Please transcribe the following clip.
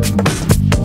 Thank you.